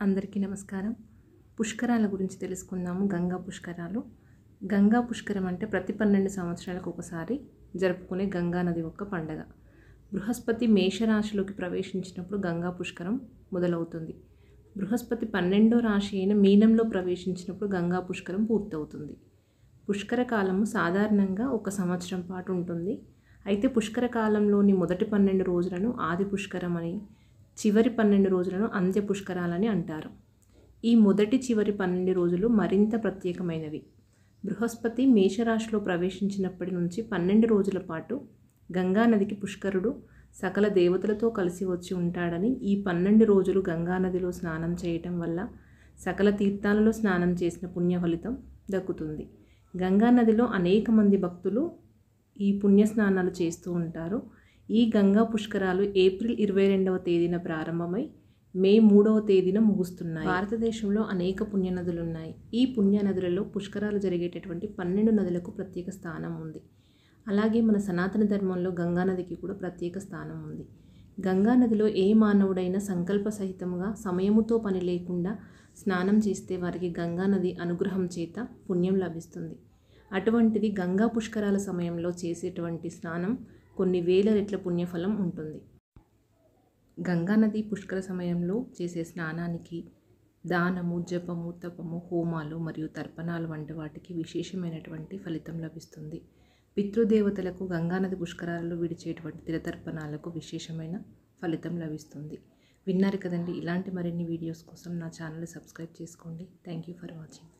అందరికీ నమస్కారం. పుష్కరాల గురించి తెలుసుకుందాము. గంగా పుష్కరాలు. గంగా పుష్కరం అంటే ప్రతి పన్నెండు సంవత్సరాలకు ఒకసారి జరుపుకునే గంగా నది యొక్క పండగ. బృహస్పతి మేషరాశిలోకి ప్రవేశించినప్పుడు గంగా పుష్కరం మొదలవుతుంది. బృహస్పతి పన్నెండో రాశి అయిన మీనంలో ప్రవేశించినప్పుడు గంగా పుష్కరం పూర్తవుతుంది. పుష్కర కాలము సాధారణంగా ఒక సంవత్సరం పాటు ఉంటుంది. అయితే పుష్కర కాలంలోని మొదటి పన్నెండు రోజులను ఆది పుష్కరం అని చివరి పన్నెండు రోజులను అంత్య పుష్కరాలని అంటారు. ఈ మొదటి చివరి పన్నెండు రోజులు మరింత ప్రత్యేకమైనవి. బృహస్పతి మేషరాశిలో ప్రవేశించినప్పటి నుంచి పన్నెండు రోజుల పాటు గంగానదికి పుష్కరుడు సకల దేవతలతో కలిసి వచ్చి ఉంటాడని ఈ పన్నెండు రోజులు గంగానదిలో స్నానం చేయటం వల్ల సకల తీర్థాలలో స్నానం చేసిన పుణ్య ఫలితం దక్కుతుంది గంగానదిలో అనేక మంది భక్తులు ఈ పుణ్య స్నానాలు చేస్తూ ఉంటారు. ఈ గంగా పుష్కరాలు ఏప్రిల్ ఇరవై రెండవ తేదీన ప్రారంభమై మే మూడవ తేదీన ముగుస్తున్నాయి. భారతదేశంలో అనేక పుణ్యనదులు ఉన్నాయి ఈ పుణ్యనదులలో పుష్కరాలు జరిగేటటువంటి పన్నెండు నదులకు ప్రత్యేక స్థానం ఉంది. అలాగే మన సనాతన ధర్మంలో గంగానదికి కూడా ప్రత్యేక స్థానం ఉంది. గంగానదిలో ఏ మానవుడైనా సంకల్ప సహితంగా సమయముతో పని లేకుండా స్నానం చేస్తే వారికి గంగానది అనుగ్రహం చేత పుణ్యం లభిస్తుంది. అటువంటిది గంగా పుష్కరాల సమయంలో చేసేటువంటి స్నానం కొన్ని వేల రెట్ల పుణ్యఫలం ఉంటుంది. గంగానది పుష్కర సమయంలో చేసే స్నానానికి దానము జపము తపము హోమాలు మరియు తర్పణాలు వంటి వాటికి విశేషమైనటువంటి ఫలితం లభిస్తుంది. పితృదేవతలకు గంగానది పుష్కరాలలో విడిచేటువంటి తిరతర్పణాలకు విశేషమైన ఫలితం లభిస్తుంది. విన్నారు కదండి ఇలాంటి మరిన్ని వీడియోస్ కోసం నా ఛానల్ సబ్స్క్రైబ్ చేసుకోండి. Thank you for watching.